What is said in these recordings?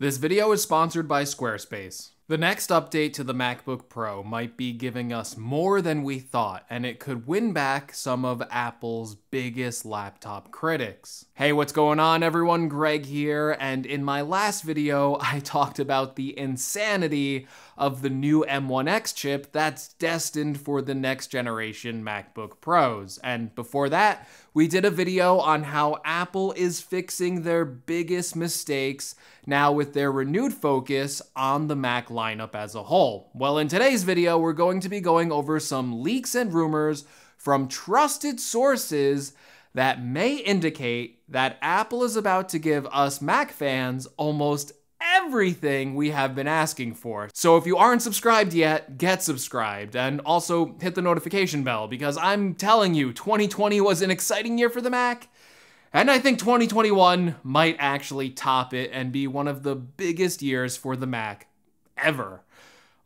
This video is sponsored by Squarespace. The next update to the MacBook Pro might be giving us more than we thought, and it could win back some of Apple's biggest laptop critics. Hey, what's going on everyone? Greg here, and in my last video, I talked about the insanity of the new M1X chip that's destined for the next generation MacBook Pros. And before that, we did a video on how Apple is fixing their biggest mistakes now with their renewed focus on the Mac lineup as a whole. Well, in today's video, we're going to be going over some leaks and rumors from trusted sources that may indicate that Apple is about to give us Mac fans almost everything we have been asking for. So if you aren't subscribed yet, get subscribed and also hit the notification bell because I'm telling you, 2020 was an exciting year for the Mac. And I think 2021 might actually top it and be one of the biggest years for the Mac ever.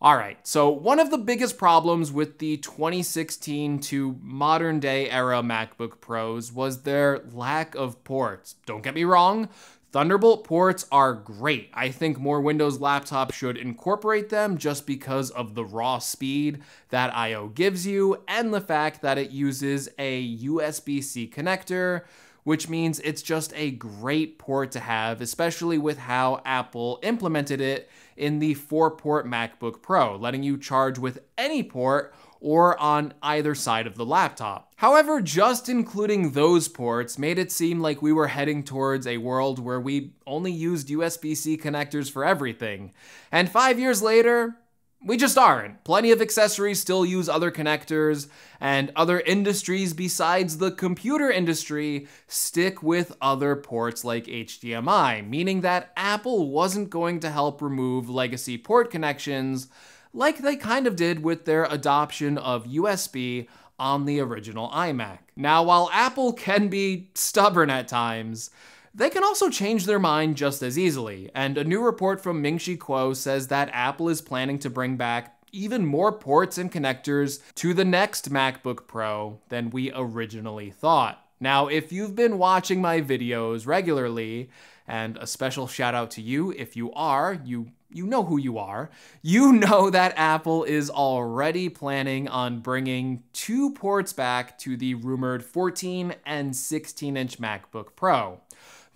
All right, so one of the biggest problems with the 2016 to modern day era MacBook Pros was their lack of ports. Don't get me wrong, Thunderbolt ports are great. I think more Windows laptops should incorporate them just because of the raw speed that I.O. gives you and the fact that it uses a USB-C connector, which means it's just a great port to have, especially with how Apple implemented it in the 4-port MacBook Pro, letting you charge with any port or on either side of the laptop. However, just including those ports made it seem like we were heading towards a world where we only used USB-C connectors for everything. And five years later, we just aren't. Plenty of accessories still use other connectors, and other industries besides the computer industry stick with other ports like HDMI, meaning that Apple wasn't going to help remove legacy port connections like they kind of did with their adoption of USB on the original iMac. Now, while Apple can be stubborn at times, they can also change their mind just as easily, and a new report from Ming-Chi Kuo says that Apple is planning to bring back even more ports and connectors to the next MacBook Pro than we originally thought. Now, if you've been watching my videos regularly, and a special shout out to you if you are, you you know who you are. You know that Apple is already planning on bringing two ports back to the rumored 14 and 16 inch MacBook Pro.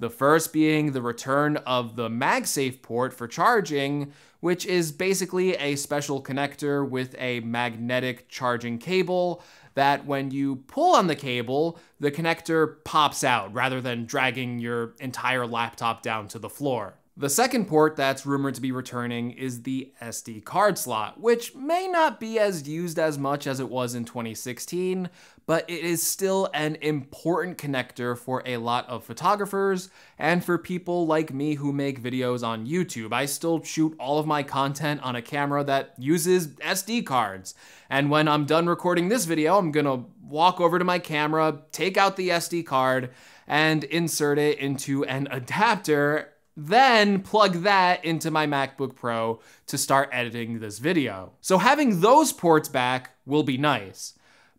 The first being the return of the MagSafe port for charging, which is basically a special connector with a magnetic charging cable that when you pull on the cable, the connector pops out rather than dragging your entire laptop down to the floor. The second port that's rumored to be returning is the SD card slot, which may not be as used as much as it was in 2016, but it is still an important connector for a lot of photographers and for people like me who make videos on YouTube. I still shoot all of my content on a camera that uses SD cards. And when I'm done recording this video, I'm gonna walk over to my camera, take out the SD card, and insert it into an adapter then plug that into my MacBook Pro to start editing this video. So having those ports back will be nice.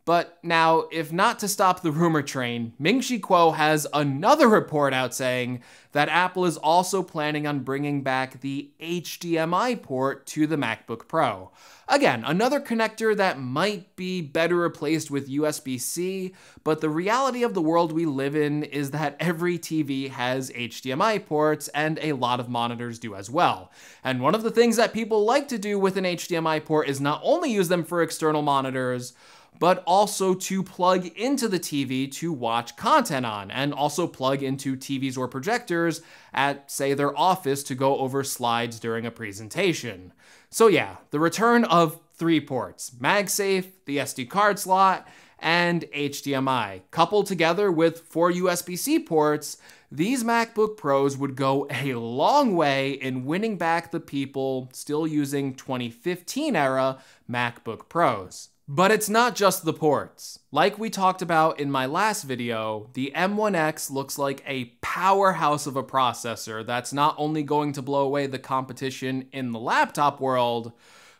But now, if not to stop the rumor train, Ming-Chi Kuo has another report out saying that Apple is also planning on bringing back the HDMI port to the MacBook Pro. Again, another connector that might be better replaced with USB-C, but the reality of the world we live in is that every TV has HDMI ports and a lot of monitors do as well. And one of the things that people like to do with an HDMI port is not only use them for external monitors, but also to plug into the TV to watch content on, and also plug into TVs or projectors at, say, their office to go over slides during a presentation. So yeah, the return of three ports, MagSafe, the SD card slot, and HDMI. Coupled together with four USB-C ports, these MacBook Pros would go a long way in winning back the people still using 2015 era MacBook Pros. But it's not just the ports. Like we talked about in my last video, the M1X looks like a powerhouse of a processor that's not only going to blow away the competition in the laptop world,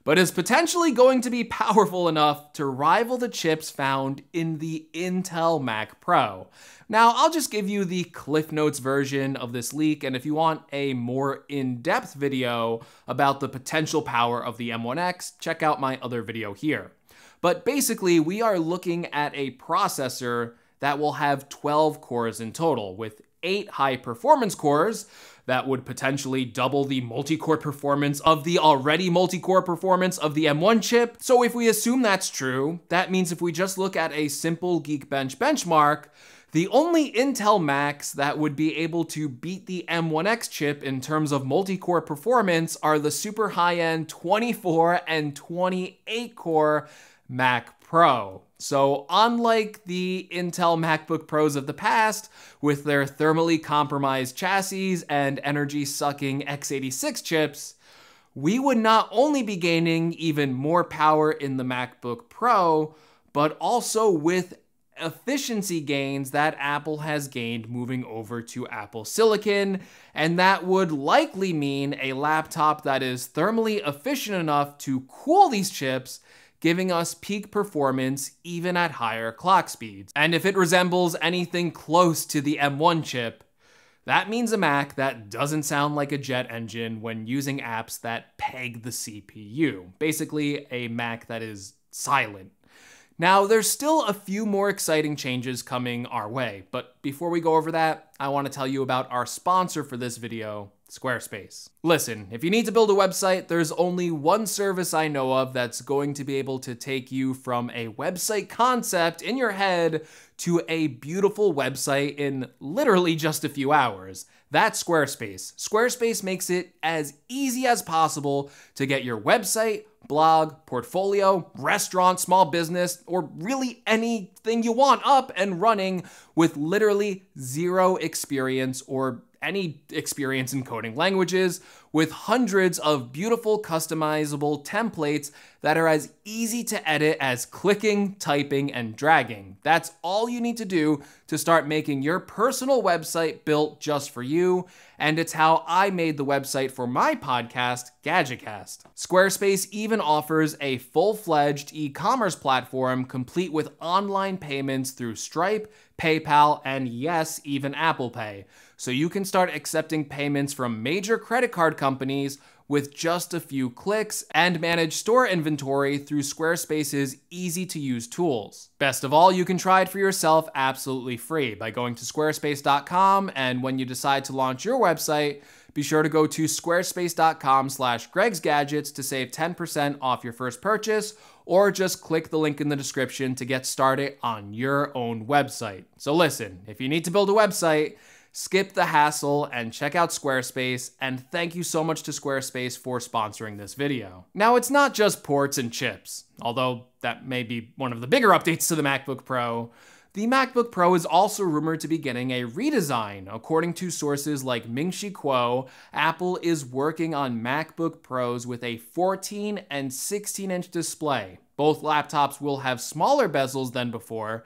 but is potentially going to be powerful enough to rival the chips found in the Intel Mac Pro. Now, I'll just give you the Cliff Notes version of this leak, and if you want a more in-depth video about the potential power of the M1X, check out my other video here. But basically, we are looking at a processor that will have 12 cores in total, with 8 high performance cores, that would potentially double the multi-core performance of the already multi-core performance of the M1 chip. So if we assume that's true, that means if we just look at a simple Geekbench benchmark, the only Intel Macs that would be able to beat the M1X chip in terms of multi-core performance are the super high-end 24 and 28 core Mac Pro. So, unlike the Intel MacBook Pros of the past, with their thermally compromised chassis and energy sucking x86 chips, we would not only be gaining even more power in the MacBook Pro, but also with efficiency gains that Apple has gained moving over to Apple Silicon, and that would likely mean a laptop that is thermally efficient enough to cool these chips giving us peak performance even at higher clock speeds. And if it resembles anything close to the M1 chip, that means a Mac that doesn't sound like a jet engine when using apps that peg the CPU. Basically, a Mac that is silent. Now, there's still a few more exciting changes coming our way, but before we go over that, I want to tell you about our sponsor for this video, Squarespace. Listen, if you need to build a website, there's only one service I know of that's going to be able to take you from a website concept in your head to a beautiful website in literally just a few hours. That's Squarespace. Squarespace makes it as easy as possible to get your website, blog, portfolio, restaurant, small business, or really anything you want up and running with literally zero experience or any experience in coding languages with hundreds of beautiful customizable templates that are as easy to edit as clicking, typing, and dragging. That's all you need to do to start making your personal website built just for you, and it's how I made the website for my podcast, GadgetCast. Squarespace even offers a full-fledged e-commerce platform complete with online payments through Stripe, PayPal, and yes, even Apple Pay. So you can start accepting payments from major credit card companies with just a few clicks and manage store inventory through Squarespace's easy to use tools. Best of all, you can try it for yourself absolutely free by going to squarespace.com and when you decide to launch your website, be sure to go to squarespace.com slash gregsgadgets to save 10% off your first purchase or just click the link in the description to get started on your own website. So listen, if you need to build a website, skip the hassle and check out Squarespace, and thank you so much to Squarespace for sponsoring this video. Now, it's not just ports and chips, although that may be one of the bigger updates to the MacBook Pro. The MacBook Pro is also rumored to be getting a redesign. According to sources like Ming-Chi Kuo, Apple is working on MacBook Pros with a 14 and 16 inch display. Both laptops will have smaller bezels than before,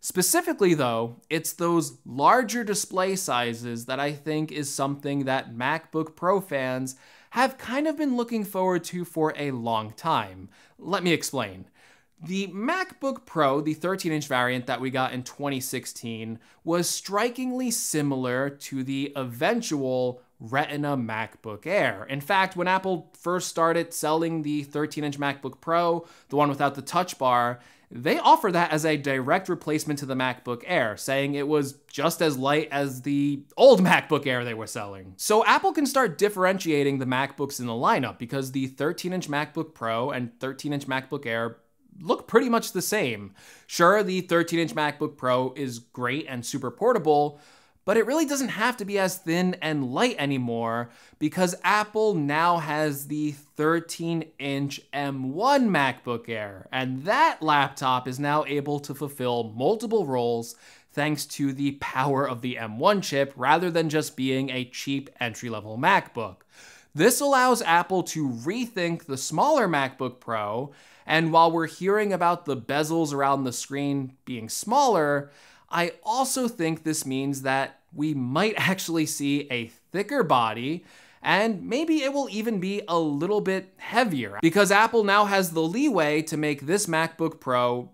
Specifically, though, it's those larger display sizes that I think is something that MacBook Pro fans have kind of been looking forward to for a long time. Let me explain. The MacBook Pro, the 13 inch variant that we got in 2016, was strikingly similar to the eventual Retina MacBook Air. In fact, when Apple first started selling the 13 inch MacBook Pro, the one without the touch bar, they offer that as a direct replacement to the MacBook Air, saying it was just as light as the old MacBook Air they were selling. So Apple can start differentiating the MacBooks in the lineup because the 13 inch MacBook Pro and 13 inch MacBook Air look pretty much the same. Sure, the 13 inch MacBook Pro is great and super portable, but it really doesn't have to be as thin and light anymore because Apple now has the 13 inch M1 MacBook Air, and that laptop is now able to fulfill multiple roles thanks to the power of the M1 chip rather than just being a cheap entry level MacBook. This allows Apple to rethink the smaller MacBook Pro, and while we're hearing about the bezels around the screen being smaller, I also think this means that we might actually see a thicker body and maybe it will even be a little bit heavier because Apple now has the leeway to make this MacBook Pro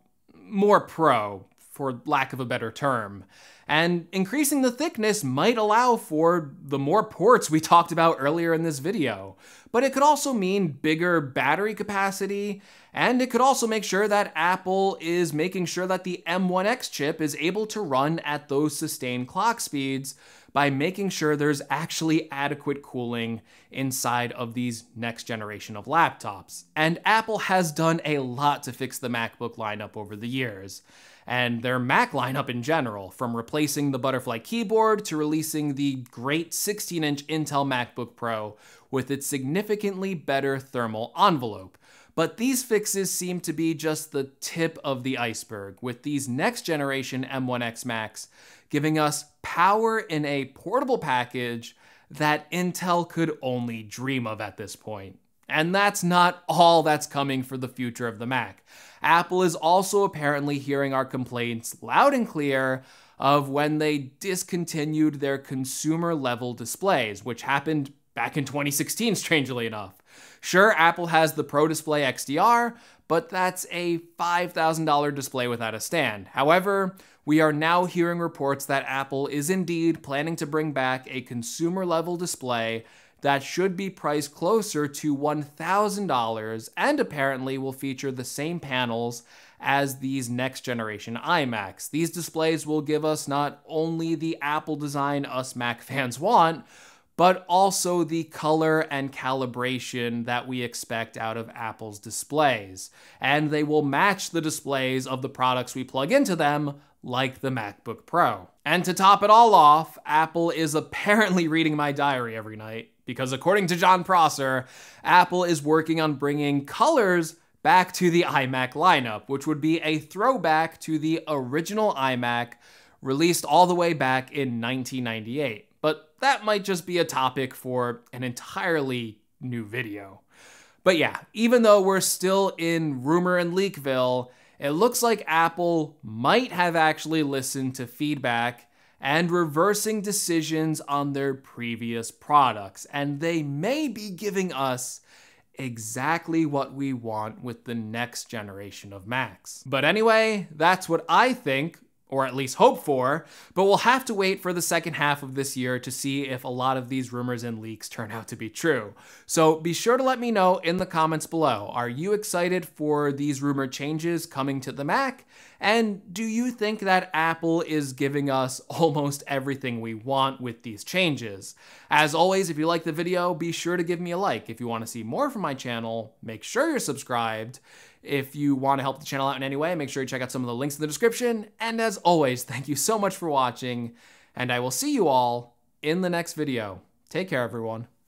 more pro, for lack of a better term. And increasing the thickness might allow for the more ports we talked about earlier in this video. But it could also mean bigger battery capacity, and it could also make sure that Apple is making sure that the M1X chip is able to run at those sustained clock speeds by making sure there's actually adequate cooling inside of these next generation of laptops. And Apple has done a lot to fix the MacBook lineup over the years and their Mac lineup in general, from replacing the Butterfly keyboard to releasing the great 16 inch Intel MacBook Pro with its significantly better thermal envelope. But these fixes seem to be just the tip of the iceberg, with these next generation M1X Macs giving us power in a portable package that Intel could only dream of at this point. And that's not all that's coming for the future of the Mac. Apple is also apparently hearing our complaints loud and clear of when they discontinued their consumer level displays, which happened back in 2016, strangely enough. Sure, Apple has the Pro Display XDR, but that's a $5,000 display without a stand. However, we are now hearing reports that Apple is indeed planning to bring back a consumer level display that should be priced closer to $1,000 and apparently will feature the same panels as these next generation iMacs. These displays will give us not only the Apple design us Mac fans want, but also the color and calibration that we expect out of Apple's displays. And they will match the displays of the products we plug into them, like the MacBook Pro. And to top it all off, Apple is apparently reading my diary every night because according to Jon Prosser, Apple is working on bringing colors back to the iMac lineup, which would be a throwback to the original iMac released all the way back in 1998. But that might just be a topic for an entirely new video. But yeah, even though we're still in rumor and leakville, it looks like Apple might have actually listened to feedback and reversing decisions on their previous products. And they may be giving us exactly what we want with the next generation of Macs. But anyway, that's what I think or at least hope for, but we'll have to wait for the second half of this year to see if a lot of these rumors and leaks turn out to be true. So be sure to let me know in the comments below. Are you excited for these rumored changes coming to the Mac? And do you think that Apple is giving us almost everything we want with these changes? As always, if you like the video, be sure to give me a like. If you want to see more from my channel, make sure you're subscribed. If you want to help the channel out in any way, make sure you check out some of the links in the description. And as always, thank you so much for watching, and I will see you all in the next video. Take care, everyone.